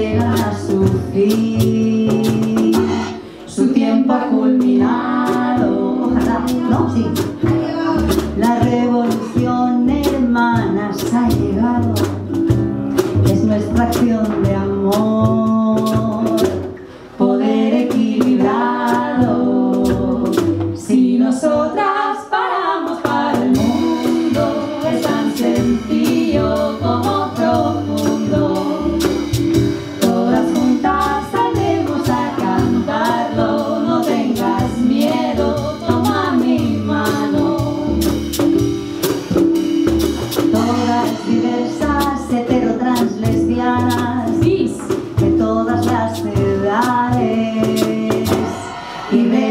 llega a su fin. Su tiempo ha culminado. ¿no? Sí. La revolución, hermanas, ha llegado. Es nuestra acción de amor.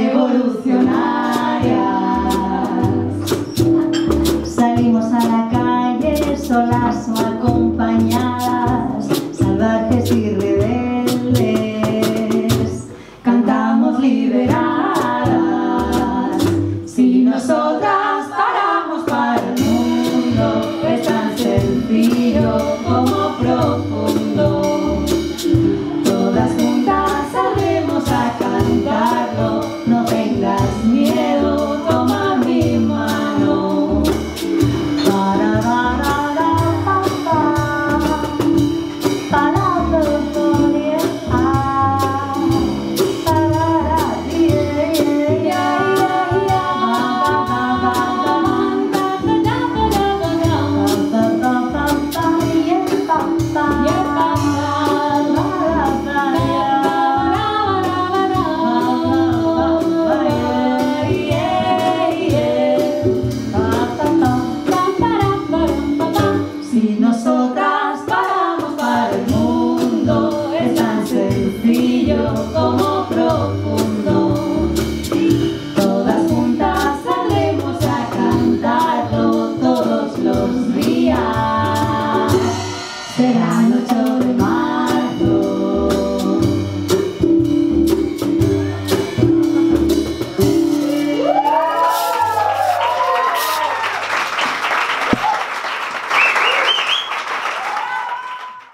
revolucionarias. Salimos a la calle solas o acompañadas.